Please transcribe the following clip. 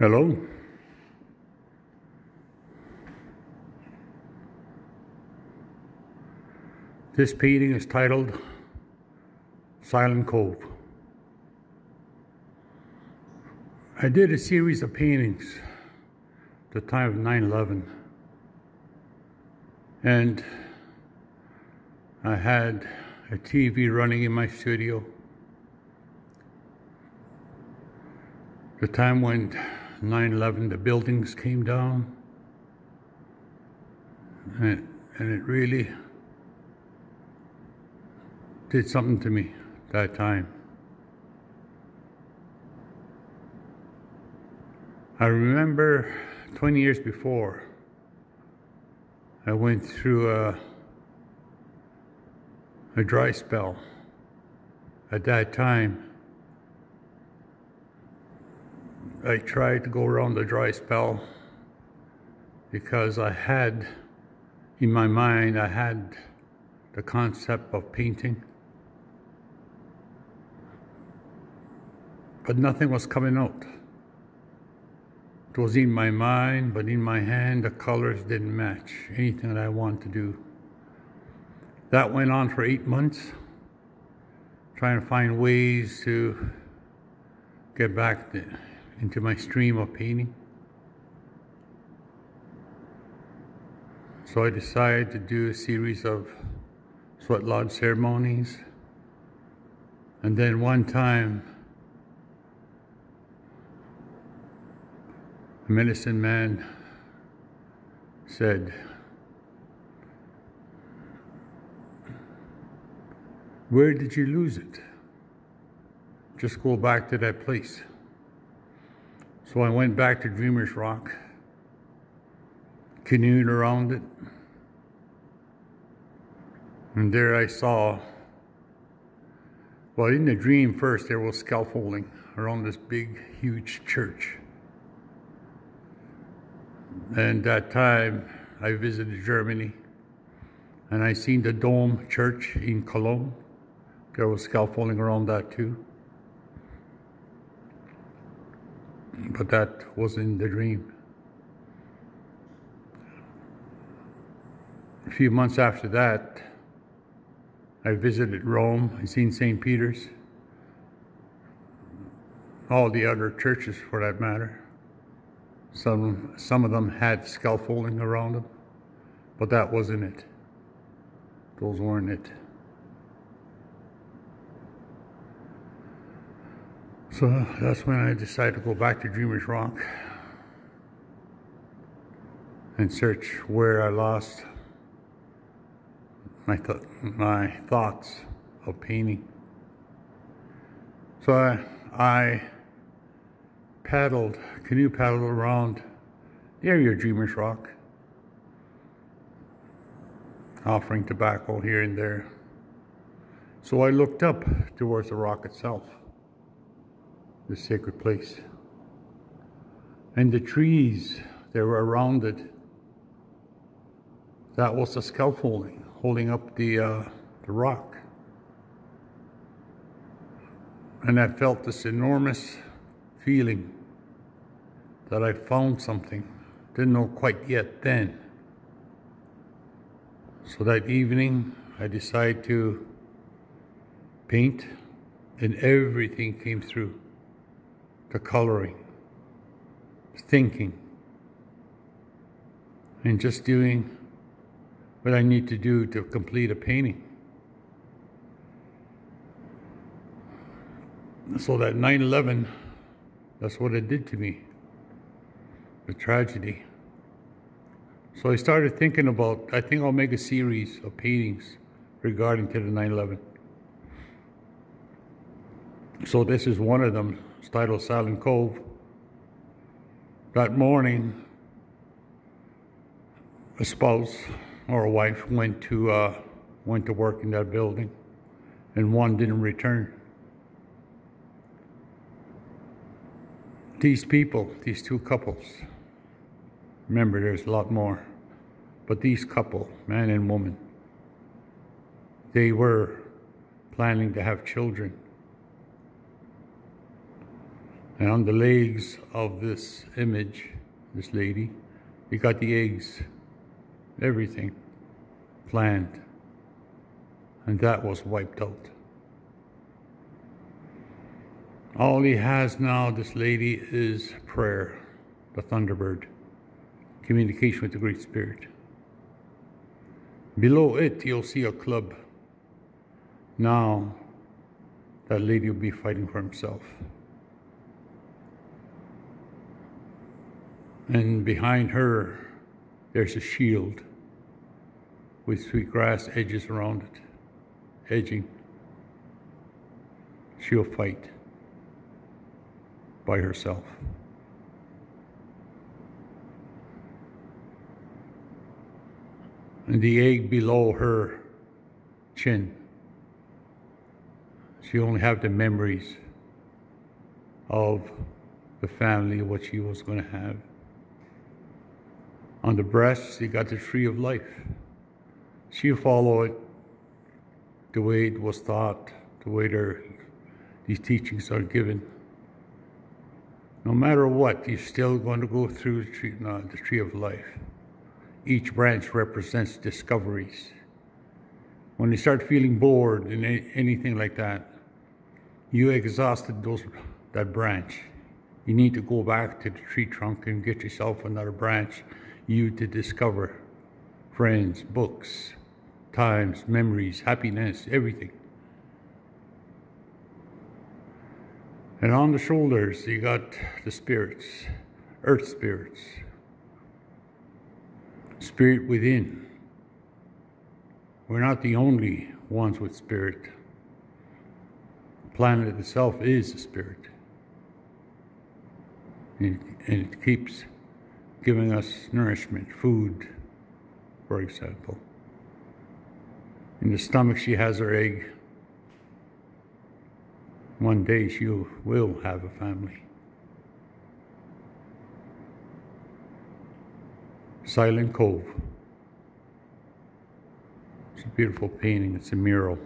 Hello? This painting is titled Silent Cove. I did a series of paintings the time of 9-11 and I had a TV running in my studio the time when 9-11 the buildings came down. And, and it really did something to me that time. I remember 20 years before I went through a, a dry spell at that time I tried to go around the dry spell because I had, in my mind, I had the concept of painting. But nothing was coming out. It was in my mind, but in my hand, the colors didn't match anything that I wanted to do. That went on for eight months, trying to find ways to get back into my stream of painting. So I decided to do a series of sweat lodge ceremonies. And then one time, a medicine man said, Where did you lose it? Just go back to that place. So I went back to Dreamer's Rock, canoed around it, and there I saw, well, in the dream first, there was scaffolding around this big, huge church. And that time, I visited Germany, and I seen the Dome Church in Cologne. There was scaffolding around that too. But that was in the dream. A few months after that, I visited Rome, I seen St. Peter's, all the other churches for that matter. Some, some of them had scaffolding around them, but that wasn't it. Those weren't it. So that's when I decided to go back to Dreamer's Rock and search where I lost my, th my thoughts of painting. So I, I paddled, canoe paddled around the area of Dreamer's Rock, offering tobacco here and there. So I looked up towards the rock itself the sacred place. And the trees that were around it, that was the scaffolding holding up the, uh, the rock. And I felt this enormous feeling that I found something. Didn't know quite yet then. So that evening, I decided to paint, and everything came through the coloring, thinking, and just doing what I need to do to complete a painting. So that 9 11, that's what it did to me the tragedy. So I started thinking about, I think I'll make a series of paintings regarding to the 9 11. So this is one of them it's titled Silent Cove. That morning, a spouse or a wife went to uh, went to work in that building, and one didn't return. These people, these two couples, remember there's a lot more, but these couple, man and woman, they were planning to have children And on the legs of this image, this lady, you got the eggs, everything planned. And that was wiped out. All he has now, this lady, is prayer, the Thunderbird, communication with the Great Spirit. Below it, you'll see a club. Now, that lady will be fighting for himself. And behind her, there's a shield with sweet grass edges around it, edging. She'll fight by herself. And the egg below her chin. She only have the memories of the family, what she was going to have. On the breast, you got the tree of life. She'll follow it the way it was taught, the way these teachings are given. No matter what, you're still going to go through the tree, no, the tree of life. Each branch represents discoveries. When you start feeling bored and anything like that, you exhausted those that branch. You need to go back to the tree trunk and get yourself another branch you to discover friends, books, times, memories, happiness, everything. And on the shoulders, you got the spirits, earth spirits, spirit within. We're not the only ones with spirit. The planet itself is a spirit. And, and it keeps giving us nourishment, food, for example. In the stomach, she has her egg. One day she will have a family. Silent Cove. It's a beautiful painting. It's a mural.